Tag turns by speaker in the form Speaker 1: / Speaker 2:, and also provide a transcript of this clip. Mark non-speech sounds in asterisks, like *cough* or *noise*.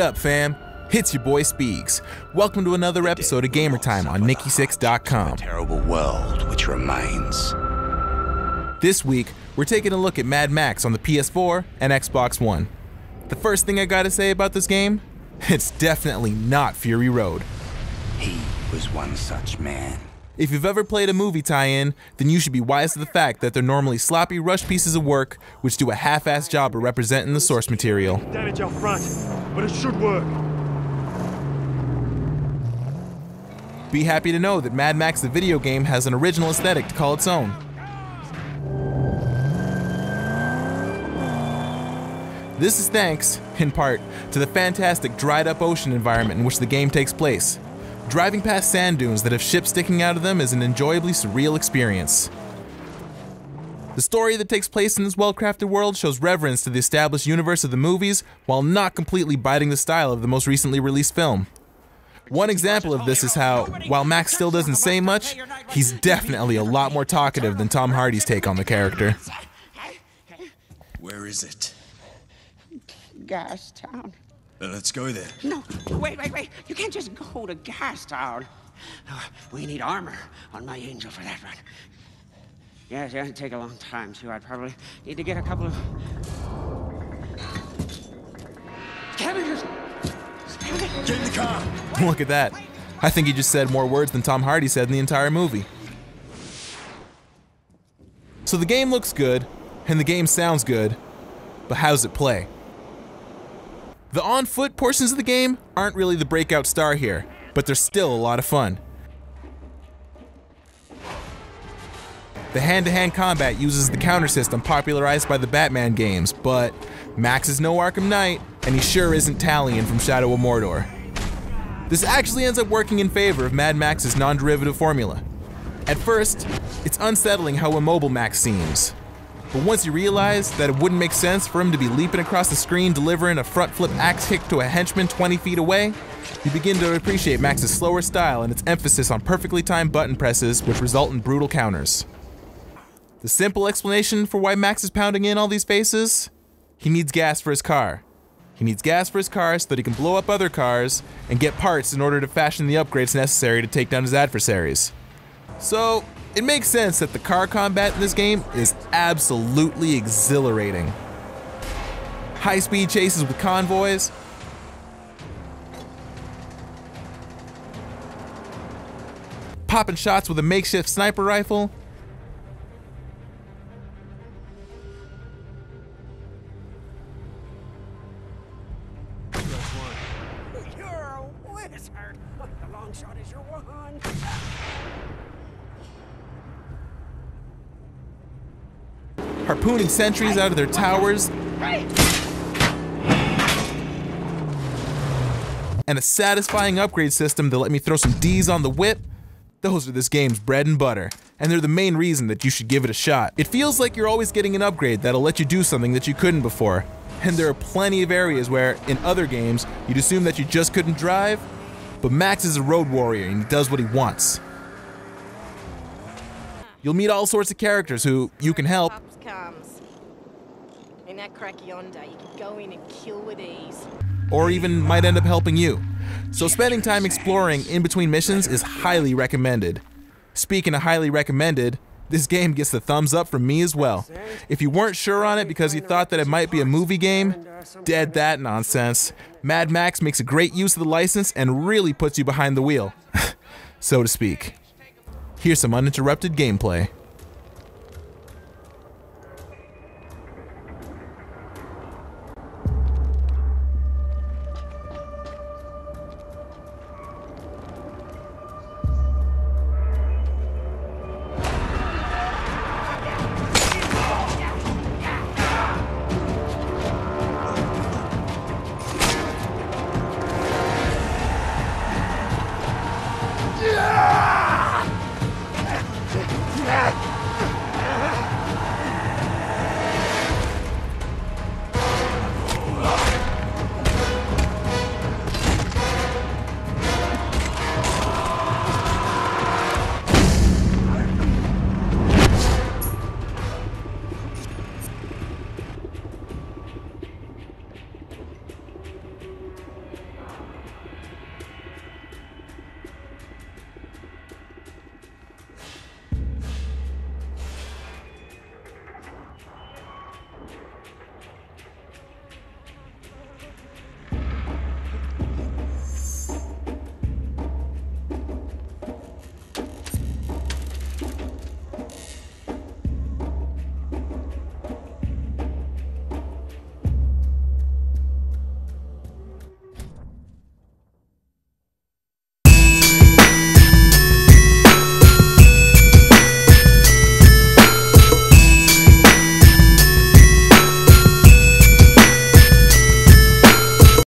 Speaker 1: up, fam? It's your boy Spiegz. Welcome to another episode of Gamer Time on nikkisiixx.com.
Speaker 2: terrible world which remains.
Speaker 1: This week, we're taking a look at Mad Max on the PS4 and Xbox One. The first thing I gotta say about this game, *laughs* it's definitely not Fury Road.
Speaker 2: He was one such man.
Speaker 1: If you've ever played a movie tie-in, then you should be wise to the fact that they're normally sloppy rush pieces of work which do a half-assed job of representing the source material.
Speaker 3: damage out front, but it should work.
Speaker 1: Be happy to know that Mad Max the video game has an original aesthetic to call its own. This is thanks, in part, to the fantastic dried up ocean environment in which the game takes place. Driving past sand dunes that have ships sticking out of them is an enjoyably surreal experience. The story that takes place in this well crafted world shows reverence to the established universe of the movies while not completely biting the style of the most recently released film. One example of this is how, while Max still doesn't say much, he's definitely a lot more talkative than Tom Hardy's take on the character.
Speaker 4: Where is it?
Speaker 5: Gas Town.
Speaker 4: Uh, Let's go there.
Speaker 5: No, wait, wait, wait. You can't just go to Gas Town. Uh, we need armor on my angel for that run. Yes, yeah, it'd take a long time, too. I'd probably need to get a couple of. Scavengers! Scavengers!
Speaker 4: Get in the car.
Speaker 1: Look at that. I think he just said more words than Tom Hardy said in the entire movie. So the game looks good, and the game sounds good, but how's it play? The on foot portions of the game aren't really the breakout star here, but they're still a lot of fun. The hand to hand combat uses the counter system popularized by the Batman games, but Max is no Arkham Knight, and he sure isn't Talion from Shadow of Mordor. This actually ends up working in favor of Mad Max's non derivative formula. At first, it's unsettling how immobile Max seems. But once you realize that it wouldn't make sense for him to be leaping across the screen delivering a front flip axe kick to a henchman 20 feet away, you begin to appreciate Max's slower style and its emphasis on perfectly timed button presses, which result in brutal counters. The simple explanation for why Max is pounding in all these faces? He needs gas for his car. He needs gas for his car so that he can blow up other cars and get parts in order to fashion the upgrades necessary to take down his adversaries. So, it makes sense that the car combat in this game is absolutely exhilarating. High speed chases with convoys, popping shots with a makeshift sniper rifle,
Speaker 5: The long shot is your one!
Speaker 1: harpooning sentries out of their towers, and a satisfying upgrade system that let me throw some D's on the whip, those are this game's bread and butter, and they're the main reason that you should give it a shot. It feels like you're always getting an upgrade that'll let you do something that you couldn't before, and there are plenty of areas where, in other games, you'd assume that you just couldn't drive, but Max is a road warrior and he does what he wants. You'll meet all sorts of characters who you can help,
Speaker 6: In that you can go in and kill with ease.
Speaker 1: or even might end up helping you. So spending time exploring in between missions is highly recommended. Speaking of highly recommended, this game gets the thumbs up from me as well. If you weren't sure on it because you thought that it might be a movie game, dead that nonsense. Mad Max makes a great use of the license and really puts you behind the wheel, *laughs* so to speak. Here's some uninterrupted gameplay.